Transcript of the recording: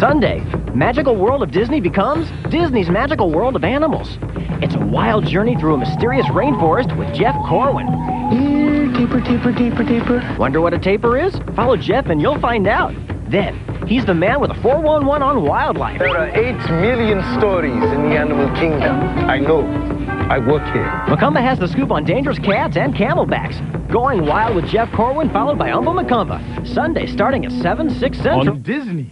Sunday, Magical World of Disney becomes Disney's Magical World of Animals. It's a wild journey through a mysterious rainforest with Jeff Corwin. Here, tapir, tapir, tapir, tapir. Wonder what a tapir is? Follow Jeff and you'll find out. Then, he's the man with a 411 on wildlife. There are 8 million stories in the animal kingdom. I know. I work here. Mokomba has the scoop on dangerous cats and camelbacks. Going Wild with Jeff Corwin, followed by Omba Mokomba. Sunday starting at 7, 6 Central. On Disney.